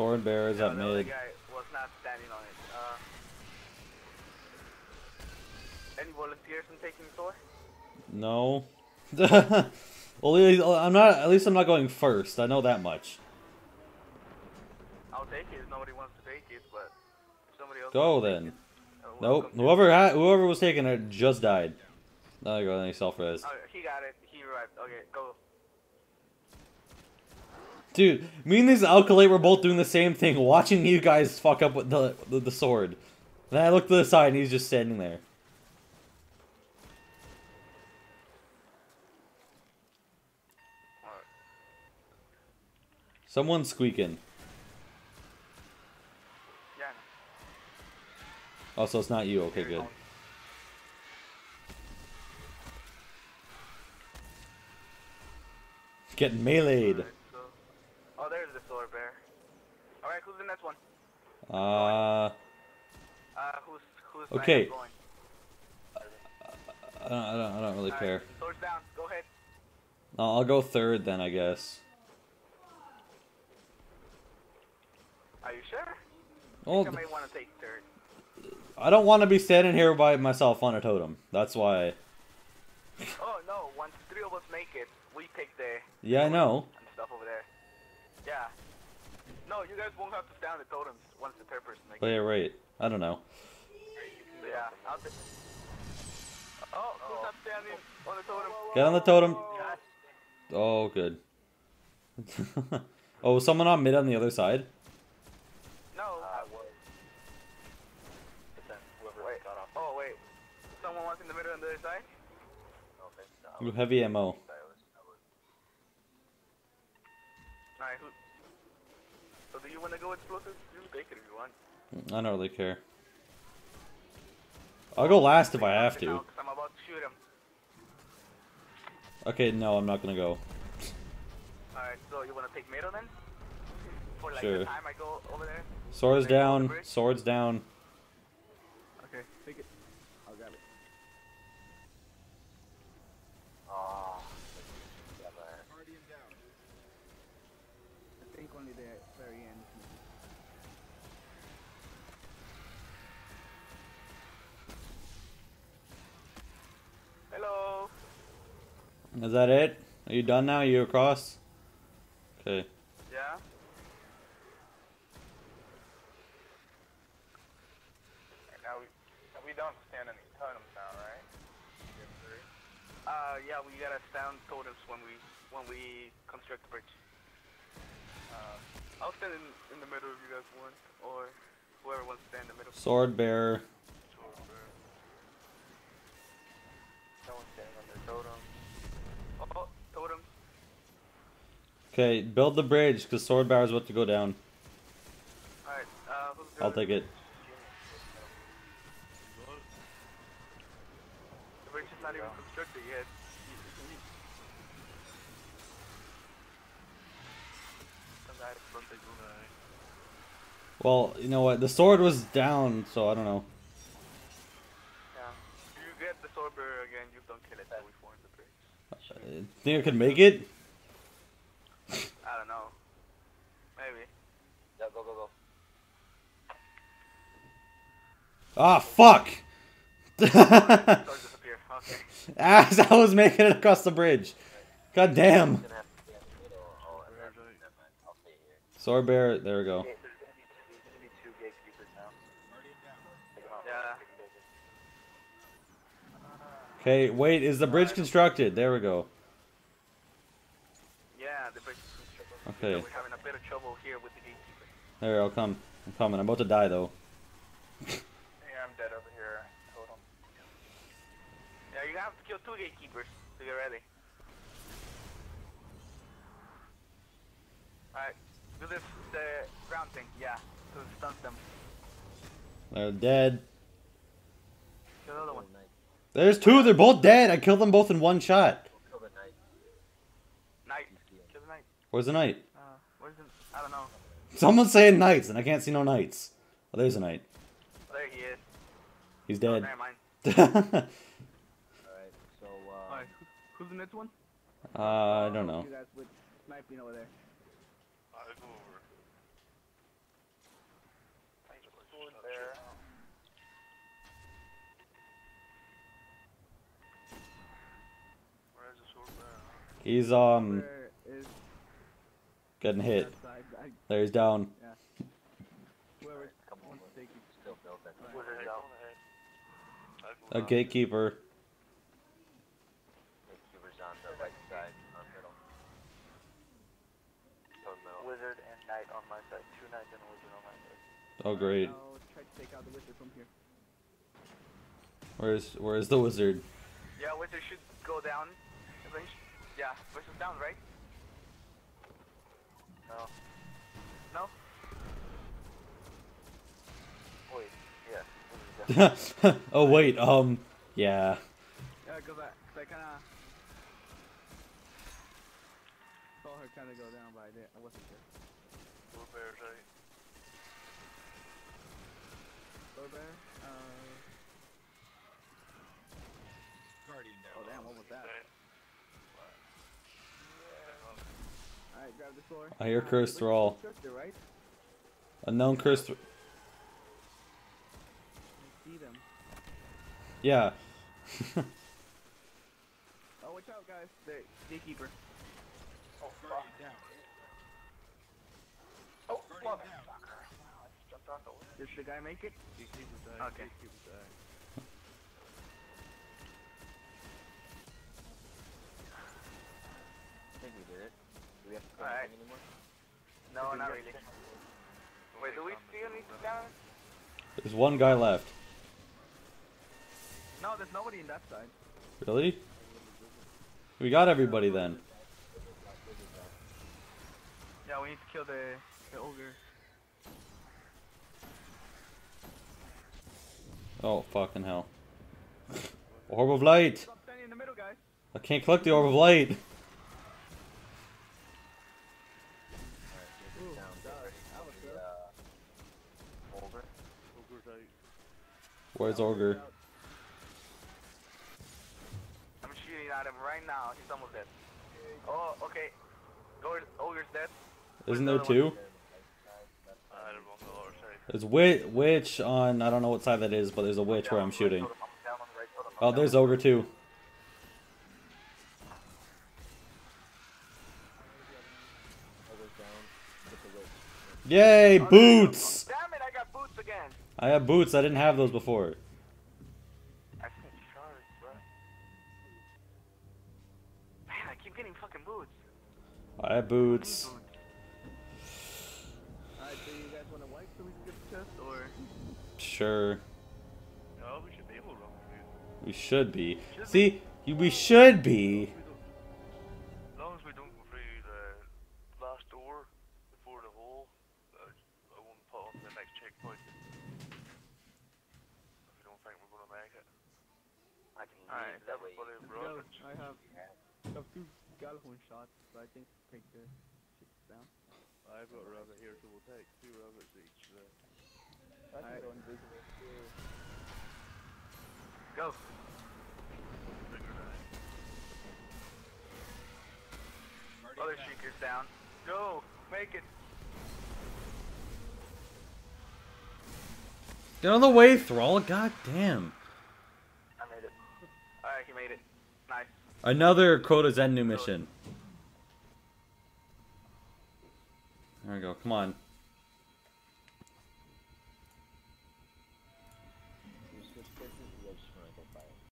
Sword bear is No, at mid. guy was not standing on it. Uh, any volunteers in taking Thor? No. well, I'm not. At least I'm not going first. I know that much. I'll take it if nobody wants to take it, but if somebody else Go wants to take then. it, uh, Nope. Whoever ha- whoever was taking it just died. There you go. Any self res. Oh, he got it. He arrived. Okay, go. Dude, me and this alkalate were both doing the same thing, watching you guys fuck up with the the, the sword. Then I looked to the side and he's just standing there. Someone's squeaking. Yeah. Oh, so it's not you. Okay, good. Getting meleeed. Alright, so- Oh, there's the sword bear. Alright, who's the next one? Uh, Uh, who's who's Okay. going? I don't, I don't, I don't really Alright, care. Swords down. Go ahead. I'll I'll go third then, I guess. Are you sure? Well, I think I may want to take third. I don't want to be standing here by myself on a totem. That's why. Oh no! Once three of us make it, we take the Yeah, I know. and stuff over there. Yeah. No, you guys won't have to stand the totems once the third person makes oh, it. yeah, right. I don't know. Yeah. I'll oh, who's not standing on the totem? Get on the totem. Oh, good. oh, was someone on mid on the other side? No. I was. But then whoever Wait. Oh wait. Someone was in the middle on the other side. the offense, I Ooh, was- heavy ammo. I was- I was- Alright. Who? So do you want to go explosives? You can take it if you want. I don't really care. I'll go last if I have Now, I'm about to shoot him. Okay, no, I'm not gonna go. Alright. So you want to take middle then? For like Sure. the time I go over there. Swords down. Swords down. Okay. Take it. I got it. Ah, yeah, but- I think only the very end. Hello. Is that it? Are you done now? you across? Okay. Yeah. Now we, we don't stand any totems now, right? Uh, yeah, we gotta stand totems when we when we construct the bridge. Uh, I'll stand in, in the middle if you guys want, or whoever wants to stand in the middle. Sword bearer. No one's standing on their totem. Oh, totems. Okay, build the bridge because sword bearer is about to go down. All right. Uh, I'll take it. The bridge is not even constructed yet. Well, you know what? The sword was down, so I don't know. Yeah. If you get the sword bearer again, you don't kill it till we form the bridge. Uh, think I could make it? I don't know. Maybe. Yeah, go, go, go. Ah, fuck! Sword As I was making it across the bridge. God damn. Gonna have to stay in the middle. And then, never mind. I'll stay here. Sword bearer, there we go. Okay, there's gonna be two, there's gonna be two gatekeepers now. Take 'em out. Yeah. Okay, wait, is the bridge constructed? There we go. Yeah, the bridge is constructed. Okay. We're having a bit of trouble here with the gatekeeper. There, I'll come. I'm coming. I'm about to die though. Yeah, I'm dead over here. Totem. Yeah, you're gonna have to kill two gatekeepers to get ready. Alright, do this, the ground thing, yeah, to stun them. They're dead. Kill the other one. There's two. They're both dead. I killed them both in one shot. Where's the knight? Uh, where's the... I don't know. Someone's saying knights, and I can't see no knights. Oh, there's a knight. Oh, there he is. He's oh, dead. Oh, Alright, so, uh... Alright, who's the next one? Uh, I don't know. Over there. I go over. There. He's um. Where? Getting hit. that There he's down. whoever Come on, wants to take it. still build that. Wizard down. A gatekeeper. Gatekeeper's on the right side, on middle. On middle. Wizard and knight on my side. Two knights and a wizard on my side. Oh great. I'll try to take out the wizard. Where's where's the wizard? Yeah, wizard should go down. Yeah, wizard's down, right? No. No? Wait. Yeah. Oh wait, um yeah. Yeah, cause I, cause I kinda saw her kinda go down, but I didn't. I wasn't sure. Blue bear's out. Go there. Uh. Oh damn! What was that? Alright, grab the sword. I hear Uh, curse thrall. which Chester, right? Unknown curse. Th- I see them. yeah. Oh, watch out, guys. The gatekeeper. Oh, fuck. Oh, motherfucker. I just jumped off the. Did the guy make it? Okay. I think we did it. Do we have to kill Alright. anything anymore? No, not really. Wait, do we still need to down? There's one guy left. No, there's nobody in that side. Really? We got everybody then. Yeah, we need to kill the the ogre. Oh fucking hell. Orb of light! Stop standing in the middle, guys. I can't collect the orb of light! Where's Ogre? I'm shooting at him right now. He's almost dead. Oh, okay. Ogre, ogre's dead. Isn't there two? There's witch, witch on I don't know what side that is, but there's a witch where I'm shooting. I'm down on the right totem. Oh, there's ogre too. Over's down. Get the witch. Yay, oh, boots! Damn it, I got boots again. I have boots. I didn't have those before. I think shards, bro. Man, I keep getting fucking boots. I have boots. Alright, so you guys want to wipe so we can get the chest, or? Sure, No, we should be able to we should be. See, you- we should be. Way. Everybody Let's brought go. it. I have, I have two Gjallarhorn shots, but I think take the shit down. I've got a rabbit here, so we'll take two rabbits each. Uh, Alright. Go. Other Shriekers down. Go. Make it. Get on the way, Thrall. God damn. I made it. Alright, he made it. Nice. Another Crota End new mission. There we go. Come on.